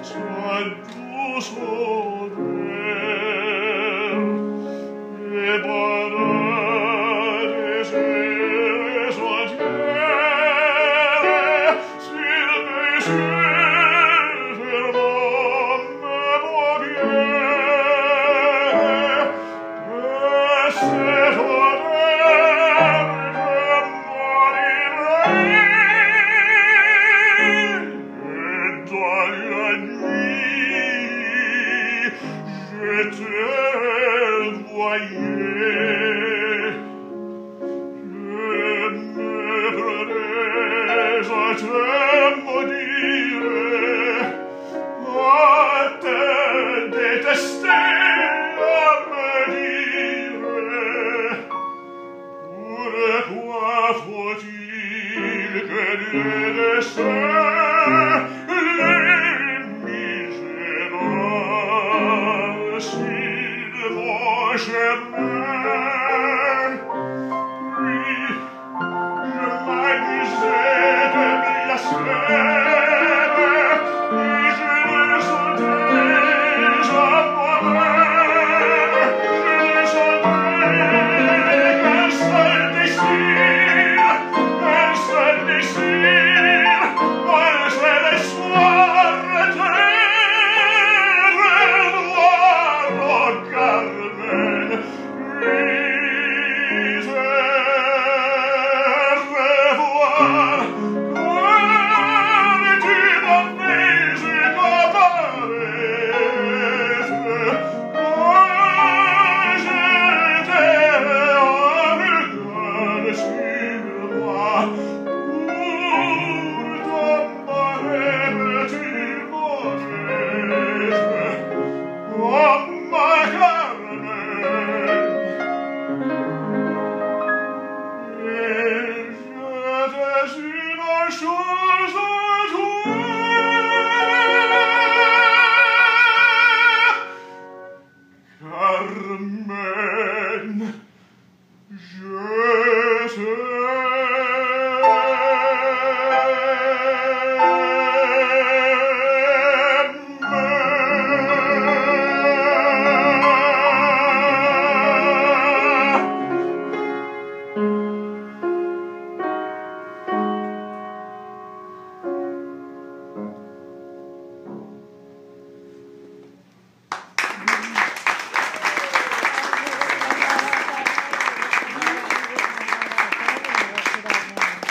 sua duos ciel voyez. Me prenais à te maudire à te détester à me dire. Pourquoi faut-il que Dieu descende Oh,